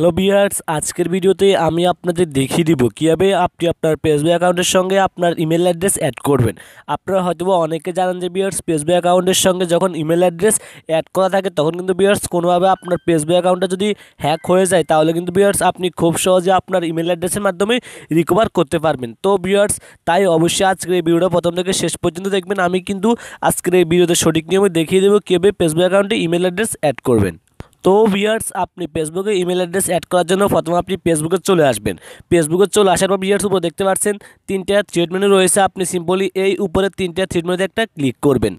Hello বিয়ার্স, আজকের ভিডিওতে আমি আপনাদের দেখিয়ে দিব কীভাবে আপনি আপনার ফেসবুক অ্যাকাউন্টের সঙ্গে আপনার ইমেল অ্যাড্রেস অ্যাড করবেন। আপনারা হয়তো অনেকে জানেন যে বিয়ার্স ফেসবুক অ্যাকাউন্টের সঙ্গে যখন ইমেল অ্যাড্রেস অ্যাড করা থাকে, তখন কিন্তু বিয়ার্স কোনোভাবে আপনার ফেসবুক অ্যাকাউন্টটা যদি হ্যাক হয়ে যায়, তাহলে কিন্তু বিয়ার্স আপনি খুব সহজে আপনার ইমেল অ্যাড্রেসের মাধ্যমে রিকভার করতে পারবেন। তো বিয়ার্স, তাই অবশ্যই আজকের এই ভিডিওটা প্রথম থেকে শেষ পর্যন্ত দেখবেন। আমি কিন্তু আজকের এই ভিডিওতে সঠিক নিয়মে দেখিয়ে দেবো কীভাবে ফেসবুক অ্যাকাউন্টে ইমেল অ্যাড্রেস অ্যাড করবেন। তো ভিয়ার্স আপনি ফেসবুকে ইমেল অ্যাড্রেস অ্যাড করার জন্য প্রথমে আপনি ফেসবুকে চলে আসবেন। ফেসবুকে চলে আসার পর ভিয়ার্স উপর দেখতে পাচ্ছেন তিনটা থ্রেড মেনু রয়েছে। আপনি সিম্পলি এই উপরে তিনটা থ্রেড মেনুতে একটা ক্লিক করবেন।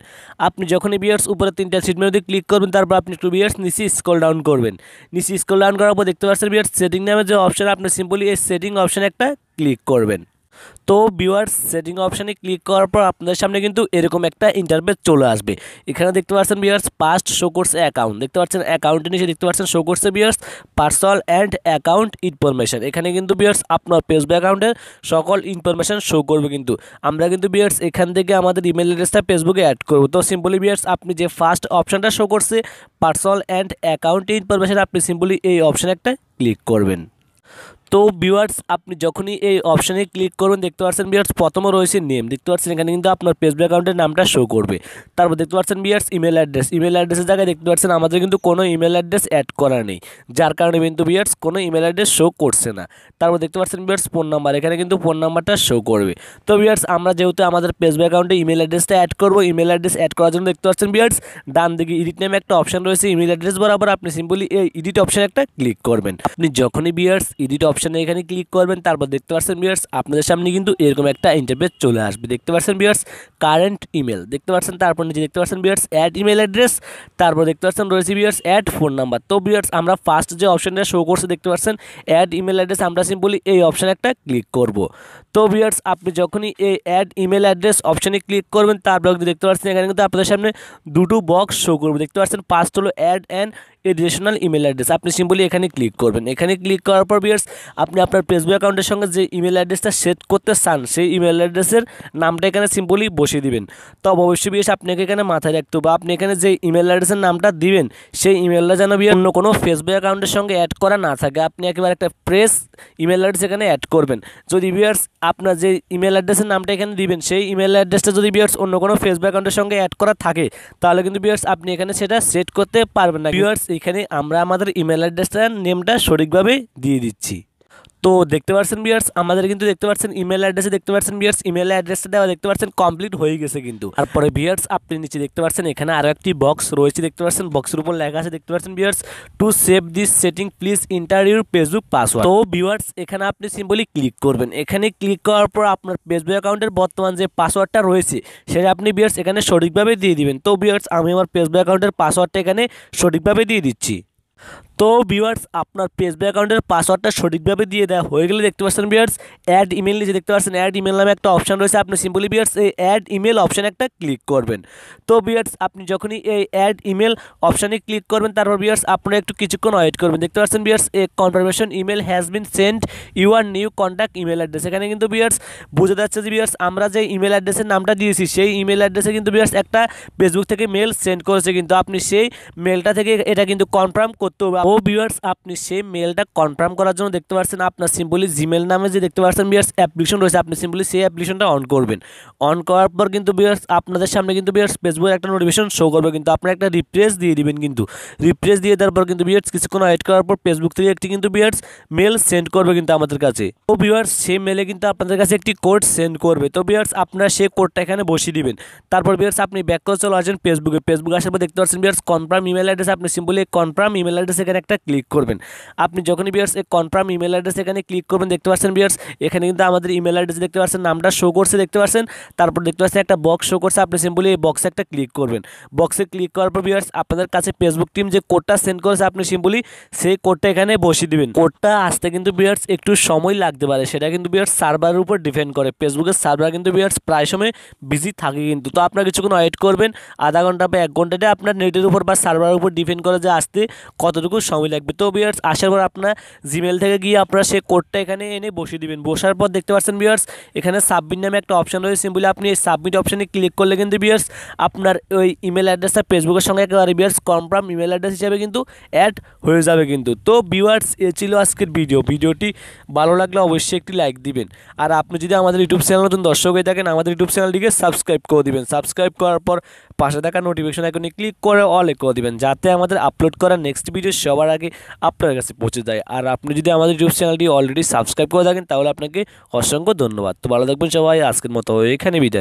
আপনি যখনই বিয়ার্স উপরে তিনটা থ্রেড মেনুতে ক্লিক করবেন, তারপর আপনি একটু বিয়ার্স নিচে স্ক্রল ডাউন করবেন। নিচে স্ক্রল ডাউন করার পর দেখতে পাচ্ছেন বিয়ার্স সেটিং নামে যে অপশান আপনি সিম্পলি এই সেটিং অপশানে একটা ক্লিক করবেন। তো ভিউয়ার্স সেটিং অপশানে ক্লিক করার পর আপনাদের সামনে কিন্তু এরকম একটা ইন্টারভেস চলে আসবে। এখানে দেখতে পাচ্ছেন ভিউয়ার্স পাস্ট শো করছে অ্যাকাউন্ট দেখতে পাচ্ছেন অ্যাকাউন্টের নিচে দেখতে পাচ্ছেন শো করছে viewers personal and account information এখানে কিন্তু ভিউয়ার্স আপনার ফেসবুক অ্যাকাউন্টের সকল ইনফরমেশন শো করবে কিন্তু। আমরা কিন্তু ভিউয়ার্স এখান থেকে আমাদের ইমেল অ্যাড্রেসটা ফেসবুকে অ্যাড করব। তো সিম্পলি ভিউয়ার্স আপনি যে ফার্স্ট অপশানটা শো করছে পার্সোনাল অ্যান্ড অ্যাকাউন্ট ইনফরমেশন আপনি সিম্পলি এই অপশানে একটা ক্লিক করবেন। তো ভিউয়ার্স আপনি যখনই এই অপশানে ক্লিক করবেন, দেখতে পাচ্ছেন বিয়ার্স প্রথমে রয়েছে নেম দেখতে পাচ্ছেন এখানে কিন্তু আপনার ফেসবুক অ্যাকাউন্টের নামটা শো করবে। তারপর দেখতে পাচ্ছেন বিয়ার্স ইমেল অ্যাড্রেস ইমেল অ্যাড্রেসের জায়গায় দেখতে পাচ্ছেন আমাদের কিন্তু কোনো ইমেল অ্যাড্রেস অ্যাড করা নেই। যার কারণে কিন্তু বিয়ার্স কোনো ইমেল অ্যাড্রেস শো করছে না। তারপর দেখতে পাচ্ছেন বিয়ার্স ফোন নাম্বার এখানে কিন্তু ফোন নাম্বারটা শো করবে। তো বিয়ার্স আমরা যেহেতু আমাদের ফেসবুক অ্যাকাউন্টে ইমেল অ্যাড্রেসটা অ্যাড করব ইমেল অ্যাড্রেস অ্যাড করার জন্য দেখতে পাচ্ছেন বিয়ার্স ডান দিকে এডিট নামে একটা অপশন রয়েছে ইমেল অ্যাড্রেস বরাবর আপনি সিম্পলি এই ইডিট অপশানে একটা ক্লিক করবেন। আপনি যখনই বিয়ার্স ইডিট অপশানে এখানে ক্লিক করবেন, তারপর দেখতে পাচ্ছেন বিয়ার্স আপনাদের সামনে কিন্তু এরকম একটা ইন্টারভেস চলে আসবে। দেখতে পাচ্ছেন বিয়ার্স কারেন্ট ইমেল দেখতে পাচ্ছেন তারপর নিচে দেখতে পাচ্ছেন বিয়ার্স অ্যাড ইমেল অ্যাড্রেস তারপর দেখতে পাচ্ছেন রয়েছে বিয়ার্স অ্যাড ফোন নাম্বার তো বিয়ার্স আমরা ফার্স্ট যে অপশানটা শো করছে, দেখতে পাচ্ছেন অ্যাড ইমেল অ্যাড্রেস আমরা সিম্পলি এই অপশানে একটা ক্লিক করব। তো বিয়ার্স আপনি যখনই এই অ্যাড ইমেল অ্যাড্রেস অপশানে ক্লিক করবেন তারপর দেখতে পাচ্ছেন এখানে কিন্তু আপনাদের সামনে দুটো বক্স শো করবে। দেখতে পাচ্ছেন ফার্স্ট হলো add and additional email address. আপনি সিম্পলি এখানে ক্লিক করবেন। এখানে ক্লিক করার পর বিয়ার্স আপনি আপনার ফেসবুক অ্যাকাউন্টের সঙ্গে যে ইমেল অ্যাড্রেসটা সেট করতে চান, সেই ইমেল অ্যাড্রেসের নামটা এখানে সিম্পলি বসিয়ে দিবেন। তবে অবশ্যই বিয়ার্স আপনাকে এখানে মাথায় রাখতে হবে। আপনি এখানে যে ইমেল অ্যাড্রেসের নামটা দিবেন, সেই ইমেলটা যেন বিয়ে অন্য কোনো ফেসবুক অ্যাকাউন্টের সঙ্গে অ্যাড করা না থাকে। আপনি একেবারে একটা প্রেস ইমেল অ্যাড্রেস এখানে অ্যাড করবেন। যদি বিয়ার্স আপনার যে ইমেল অ্যাড্রেসের নামটা এখানে দিবেন, সেই ইমেল অ্যাড্রেসটা যদি বিয়ার্স অন্য কোনো ফেসবুক অ্যাকাউন্টের সঙ্গে অ্যাড করা থাকে, তাহলে কিন্তু বিয়ার্স আপনি এখানে সেটা সেট করতে পারবেন না। বিয়ার্স এখানে আমরা আমাদের ইমেল অ্যাড্রেসটার নেমটা সঠিকভাবে দিয়ে দিচ্ছি। তো দেখতে পাচ্ছেন বিয়ার্স আমাদের কিন্তু দেখতে পাচ্ছেন ইমেল অ্যাড্রেসে দেখতে পাচ্ছেন বিয়ার্স ইমেল অ্যাড্রেসটা দেওয়া দেখতে পাচ্ছেন কমপ্লিট হয়ে গেছে কিন্তু। তারপরে বিয়ার্স আপনি নিচে দেখতে পাচ্ছেন এখানে আরও একটি বক্স রয়েছে দেখতে পাচ্ছেন বক্সের উপর লেখা আছে দেখতে পাচ্ছেন viewers to save this setting please enter your Facebook password তো বিয়ার্স এখানে আপনি সিম্পলি ক্লিক করবেন। এখানে ক্লিক করার পর আপনার ফেসবুক অ্যাকাউন্টের বর্তমান যে পাসওয়ার্ডটা রয়েছে, সেটা আপনি বিয়ার্স এখানে সঠিকভাবে দিয়ে দিবেন। তো বিয়ার্স আমি আমার ফেসবুক অ্যাকাউন্টের পাসওয়ার্ডটা এখানে সঠিকভাবে দিয়ে দিচ্ছি। তো ভিউয়ার্স আপনার ফেসবুক অ্যাকাউন্টের পাসওয়ার্ডটা সঠিকভাবে দিয়ে দেওয়া হয়ে গেলে দেখতে পাচ্ছেন ভিউয়ার্স অ্যাড ইমেল নিচে দেখতে পাচ্ছেন অ্যাড ইমেল নামে একটা অপশান রয়েছে। আপনি সিম্পলি ভিউয়ার্স এই অ্যাড ইমেল অপশানে একটা ক্লিক করবেন। তো ভিউয়ার্স আপনি যখনই এই অ্যাড ইমেল অপশানে ক্লিক করবেন, তারপর ভিউয়ার্স আপনারা একটু কিছুক্ষণ ওয়েট করবেন। দেখতে পাচ্ছেন viewers a confirmation email has been send your new contact email address এখানে কিন্তু ভিউয়ার্স বোঝা যাচ্ছে যে ভিউয়ার্স আমরা যে ইমেল অ্যাড্রেসের নামটা দিয়েছি, সেই ইমেল অ্যাড্রেসে কিন্তু ভিউয়ার্স একটা ফেসবুক থেকে মেল সেন্ড করেছে। কিন্তু আপনি সেই মেলটা থেকে এটা কিন্তু কনফার্ম করতে হবে। ভিউয়ার্স আপনি সেই মেলটা কনফার্ম করার জন্য দেখতে পাচ্ছেন আপনার সিম্পলি জিমেল নামে যে দেখতে পাচ্ছেন বিয়ার্স অ্যাপ্লিকেশন রয়েছে, আপনি সিম্পলি সেই অ্যাপ্লিকেশনটা অন করবেন। অন করার পর কিন্তু বিয়ার্স আপনাদের সামনে কিন্তু বিয়ার্স ফেসবুকে একটা নোটিফিকেশন শো করবে, কিন্তু আপনার একটা রিপ্রেস দিয়ে দিবেন কিন্তু। রিপ্রেস দিয়ে দেওয়ার পর কিন্তু বিয়ার্স কিছুক্ষণ ওয়েট করার পর ফেসবুক থেকে একটি কিন্তু বিয়ার্স মেল সেন্ড করবে কিন্তু আমাদের কাছে। তো বিয়ার্স সেই মেলে কিন্তু আপনাদের কাছে একটি কোড সেন্ড করবে। তো বিয়ার্স আপনারা সেই কোডটা এখানে বসিয়ে দিবেন। তারপর বিয়ার্স আপনি ব্যাক করে চলে আসেন ফেসবুকে ফেসবুকে আসার পর দেখতে পাচ্ছেন বিয়ার্স কনফার্ম ইমেল অ্যাড্রেস আপনি সিম্পলি কনফার্ম ইমেল অ্যাড্রেস এখানে একটা ক্লিক করবেন। আপনি যখনই বিয়ার্স এই কনফার্ম ইমেল অ্যাড্রেস এখানে ক্লিক করবেন, দেখতে পাচ্ছেন বিয়ার্স এখানে কিন্তু আমাদের ইমেল অ্যাড্রেস দেখতে পাচ্ছেন, নামটা শো করছে দেখতে পাচ্ছেন, তারপর দেখতে পাচ্ছেন একটা বক্স শো করছে, আপনি সিম্পলি এই বক্সে একটা ক্লিক করবেন। বক্সে ক্লিক করার পর বিয়ার্স আপনাদের কাছে ফেসবুক টিম যে কোডটা সেন্ড করেছে, আপনি সিম্পলি সেই কোডটা এখানে বসিয়ে দিবেন। কোডটা আসতে কিন্তু বিয়ার্স একটু সময় লাগতে পারে। সেটা কিন্তু বিয়ার্স সার্ভারের উপর ডিপেন্ড করে। ফেসবুকের সার্ভার কিন্তু বিয়ার্স প্রায় সময় বিজি থাকে কিন্তু। তো আপনার কিছুক্ষণ ওয়েট করবেন, আধা ঘণ্টা বা এক ঘন্টাতে আপনার নেটের উপর বা সার্ভারের উপর ডিপেন্ড করে যে আসতে কতটুকু সময় লাগবে। তো বিয়ার্স আসার পর আপনার জিমেল থেকে গিয়ে আপনারা সে কোডটা এখানে এনে বসিয়ে দিবেন। বসার পর দেখতে পাচ্ছেন বিয়ার্স এখানে সাবমিট নামে একটা অপশন রয়েছে। সিম্পলি আপনি এই সাবমিট অপশানে ক্লিক করলে কিন্তু বিয়ার্স আপনার ওই ইমেল অ্যাড্রেসটা ফেসবুকের সঙ্গে একেবারে বিয়ার্স কনফার্ম ইমেল অ্যাড্রেস হিসাবে কিন্তু অ্যাড হয়ে যাবে কিন্তু। তো বিয়ার্স এ ছিল আজকের ভিডিও ভিডিওটি ভালো লাগলে অবশ্যই একটি লাইক দিবেন। আর আপনি যদি আমাদের ইউটিউব চ্যানেল নতুন দর্শক হয়ে থাকেন, আমাদের ইউটিউব চ্যানেলটিকে সাবস্ক্রাইব করে দিবেন। সাবস্ক্রাইব করার পর পাশে থাকা নোটিফিকেশন আইকনে ক্লিক করে অলে করে দিবেন, যাতে আমাদের আপলোড করা নেক্সট ভিডিও সবার আগে আপনার কাছে পৌঁছে যায়। আর আপনি যদি আমাদের ইউটিউব চ্যানেলটি অলরেডি সাবস্ক্রাইব করে থাকেন, তাহলে আপনাকে অসংখ্য ধন্যবাদ। তো ভালো থাকবেন সবাই, আজকের মতো এখানে বিদায়।